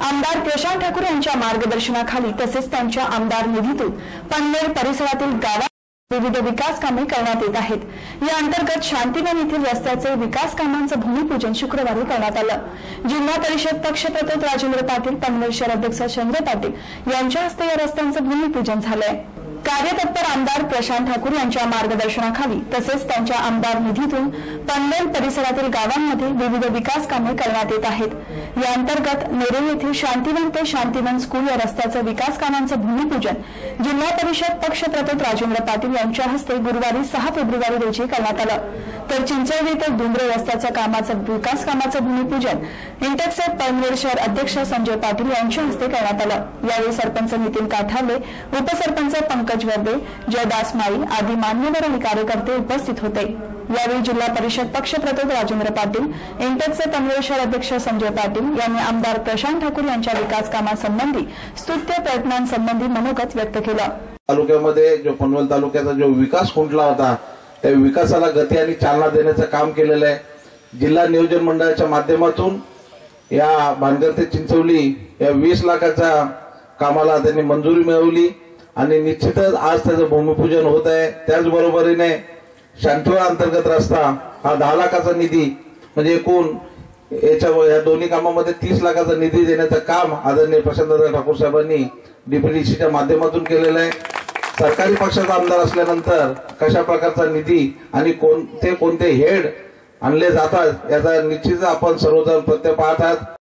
आमदार प्रशांत ठाकूर यांच्या मार्गदर्शनाखाली तसेच त्यांच्या आमदार निधीतून पनवेल परिसरातील गावात विविध विकास कामे करण्यात येत आहेत. या अंतर्गत शांतीवन येथील रस्त्याचे विकास कामांचं भूमिपूजन शुक्रवारी करण्यात आलं. जिल्हा परिषद पक्षप्रतोद राजेंद्र पाटील पनवेल शहराध्यक्ष चंद्र पाटील यांच्या हस्ते या रस्त्यांचं भूमिपूजन झालंय. कार्यतत्पर आमदार प्रशांत ठाकूर यांच्या मार्गदर्शनाखाली तसेच त्यांच्या आमदार निधीतून पनवेल परिसरातील गावांमध्ये विविध विकास कामे करण्यात येत आहेत. या अंतर्गत येथील शांतीवन ते शांतीवन स्कूल या रस्त्याचं विकास कामांचं भूमिपूजन जिल्हा परिषद पक्षप्रतोत राजेंद्र पाटील यांच्या हस्ते गुरुवारी सहा फेब्रुवारी रोजी करण्यात आलं. तर चिंचवडी ते डुंगरे रस्त्याच्या कामाचं विकास कामाचं भूमिपूजन इंटेक्सेट पनवेल शहर अध्यक्ष संजय पाटील यांच्या हस्ते करण्यात आलं. यावेळी सरपंच नितीन काठावले उपसरपंच पंकज वर्दे जयदास माळी आदी मान्यवर आणि कार्यकर्ते उपस्थित होते. यावेळी जिल्हा परिषद पक्षप्रतोद राजेंद्र पाटील इंटेक्सचे पनवेल शहर अध्यक्ष संजय पाटील यांनी आमदार प्रशांत ठाकूर यांच्या विकास कामासंबंधी स्तुत्य प्रयत्नांसंबंधी मनोगत व्यक्त केलं. तालुक्यामध्ये जो पनवेल तालुक्याचा जो विकास खुंटला होता त्या विकासाला गती आणि चालना देण्याचं काम केलेलं आहे. जिल्हा नियोजन मंडळाच्या माध्यमातून या भानगर ते चिंचवली या वीस लाखाच्या कामाला त्यांनी मंजुरी मिळवली. आणि निश्चितच आज त्याचं भूमिपूजन होत आहे. त्याचबरोबरीने शांतवेळा अंतर्गत रस्ता हा दहा लाखाचा निधी म्हणजे एकूण याच्या या दोन्ही कामामध्ये तीस लाखाचा निधी देण्याचं काम आदरणीय प्रशांतदादा ठाकूर साहेबांनी डीपीडीसीच्या माध्यमातून केलेलं आहे. सरकारी पक्षाचा आमदार असल्यानंतर कशा प्रकारचा निधी आणि कोणते कोणते हेड आणले जातात याचा निश्चित आपण सर्वजण प्रत्यय पाहत आहात.